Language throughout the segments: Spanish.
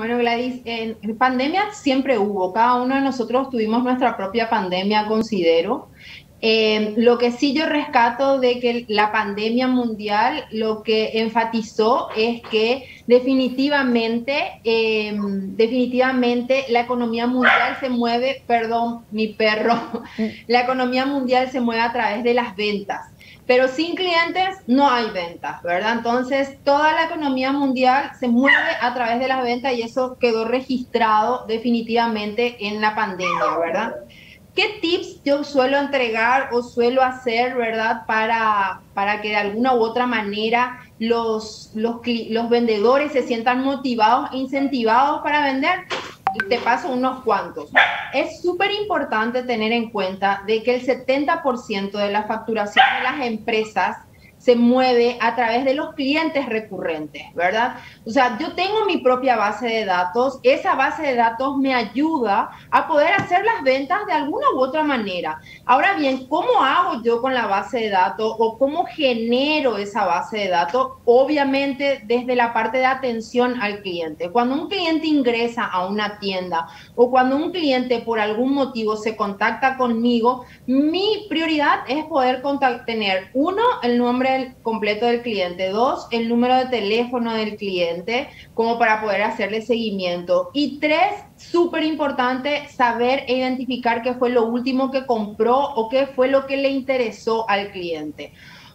Bueno, Gladys, en, pandemia siempre hubo, cada uno de nosotros tuvimos nuestra propia pandemia, considero. Eh, lo que sí yo rescato de que la pandemia mundial lo que enfatizó es que definitivamente, eh, definitivamente la economía mundial se mueve, perdón, mi perro, la economía mundial se mueve a través de las ventas. Pero sin clientes no hay ventas, ¿verdad? Entonces, toda la economía mundial se mueve a través de las ventas y eso quedó registrado definitivamente en la pandemia, ¿verdad? ¿Qué tips yo suelo entregar o suelo hacer, verdad, para, para que de alguna u otra manera los, los, los vendedores se sientan motivados e incentivados para vender? Te paso unos cuantos. Es súper importante tener en cuenta de que el 70% de la facturación de las empresas se mueve a través de los clientes recurrentes, ¿verdad? O sea, yo tengo mi propia base de datos, esa base de datos me ayuda a poder hacer las ventas de alguna u otra manera. Ahora bien, ¿cómo hago yo con la base de datos o cómo genero esa base de datos? Obviamente desde la parte de atención al cliente. Cuando un cliente ingresa a una tienda o cuando un cliente por algún motivo se contacta conmigo, mi prioridad es poder tener uno, el nombre completo del cliente, dos, el número de teléfono del cliente, como para poder hacerle seguimiento. Y tres, súper importante, saber e identificar qué fue lo último que compró o qué fue lo que le interesó al cliente.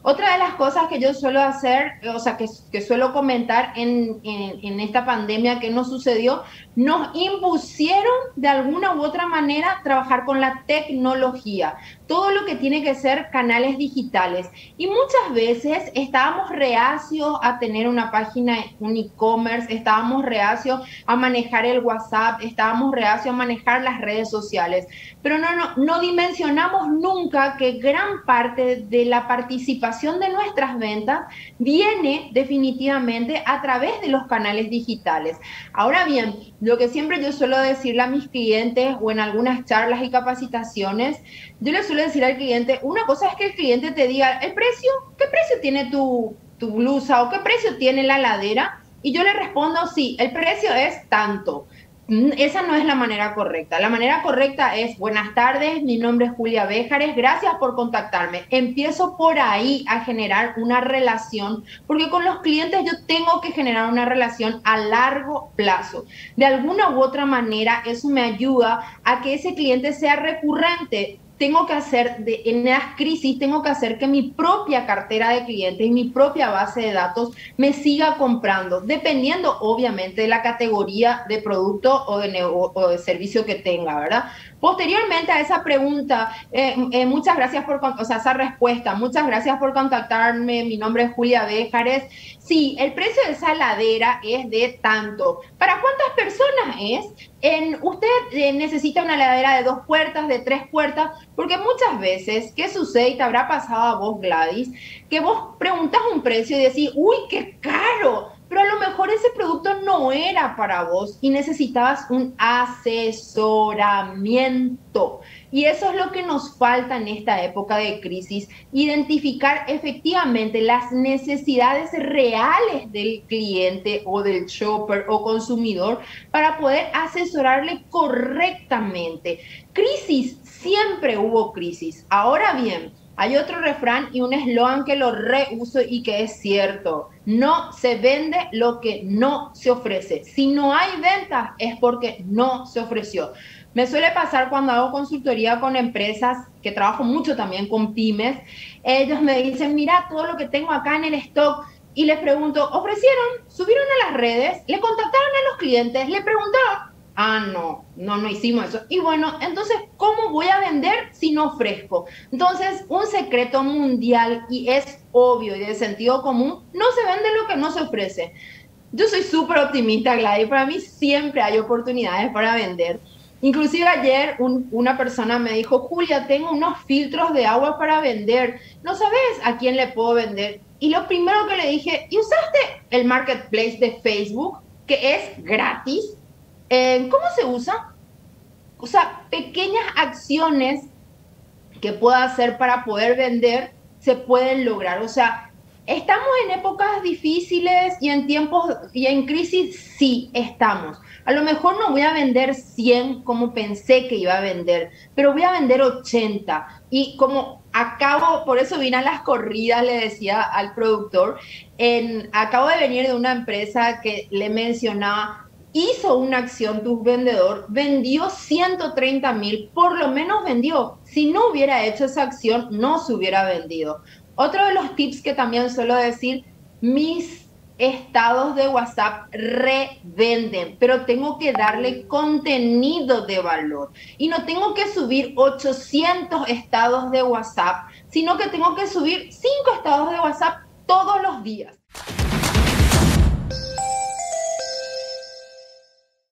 Otra de las cosas que yo suelo hacer, o sea, que, que suelo comentar en, en, en, esta pandemia que nos sucedió, nos impusieron de alguna u otra manera trabajar con la tecnología, todo lo que tiene que ser canales digitales. Y muchas veces estábamos reacios a tener una página, un e-commerce, estábamos reacios a manejar el WhatsApp, estábamos reacios a manejar las redes sociales, pero no, no, no dimensionamos nunca que gran parte de la participación de nuestras ventas viene definitivamente a través de los canales digitales. Ahora bien, lo que siempre yo suelo decirle a mis clientes o en algunas charlas y capacitaciones, yo le suelo decir al cliente, una cosa es que el cliente te diga el precio, ¿qué precio tiene tu, tu blusa o qué precio tiene la ladera? Y yo le respondo, sí, el precio es tanto. Mm, esa no es la manera correcta. La manera correcta es, buenas tardes, mi nombre es Julia Béjares, gracias por contactarme. Empiezo por ahí a generar una relación, porque con los clientes yo tengo que generar una relación a largo plazo. De alguna u otra manera, eso me ayuda a que ese cliente sea recurrente tengo que hacer, de, en las crisis, tengo que hacer que mi propia cartera de clientes y mi propia base de datos me siga comprando, dependiendo obviamente de la categoría de producto o de, o de servicio que tenga, ¿verdad? Posteriormente a esa pregunta, eh, eh, muchas gracias por, o sea, esa respuesta, muchas gracias por contactarme, mi nombre es Julia Béjares. Sí, el precio de esa heladera es de tanto. ¿Para cuántas personas es? En, usted eh, necesita una heladera de dos puertas, de tres puertas, porque muchas veces, ¿qué sucede? Y te habrá pasado a vos, Gladys, que vos preguntas un precio y decís, uy, qué caro mejor ese producto no era para vos y necesitabas un asesoramiento. Y eso es lo que nos falta en esta época de crisis, identificar efectivamente las necesidades reales del cliente o del shopper o consumidor para poder asesorarle correctamente. Crisis, siempre hubo crisis. Ahora bien, hay otro refrán y un eslogan que lo reuso y que es cierto. No se vende lo que no se ofrece. Si no hay ventas es porque no se ofreció. Me suele pasar cuando hago consultoría con empresas, que trabajo mucho también con pymes, ellos me dicen, mira todo lo que tengo acá en el stock. Y les pregunto, ¿ofrecieron? ¿Subieron a las redes? ¿Le contactaron a los clientes? ¿Le preguntaron? Ah, no, no, no hicimos eso. Y bueno, entonces, ¿cómo voy a vender si no ofrezco? Entonces, un secreto mundial y es obvio y de sentido común, no se vende lo que no se ofrece. Yo soy súper optimista, Gladys, para mí siempre hay oportunidades para vender. Inclusive ayer una persona me dijo, Julia, tengo unos filtros de agua para vender, ¿no sabes a quién le puedo vender? Y lo primero que le dije, ¿y usaste el marketplace de Facebook, que es gratis? Eh, ¿Cómo se usa? O sea, pequeñas acciones que pueda hacer para poder vender se pueden lograr. O sea, Estamos en épocas difíciles y en tiempos y en crisis sí estamos. A lo mejor no voy a vender 100 como pensé que iba a vender, pero voy a vender 80. Y como acabo, por eso vine a las corridas, le decía al productor, en, acabo de venir de una empresa que le mencionaba, hizo una acción tu vendedor, vendió 130 mil, por lo menos vendió. Si no hubiera hecho esa acción, no se hubiera vendido. Otro de los tips que también suelo decir, mis estados de WhatsApp revenden, pero tengo que darle contenido de valor. Y no tengo que subir 800 estados de WhatsApp, sino que tengo que subir 5 estados de WhatsApp todos los días.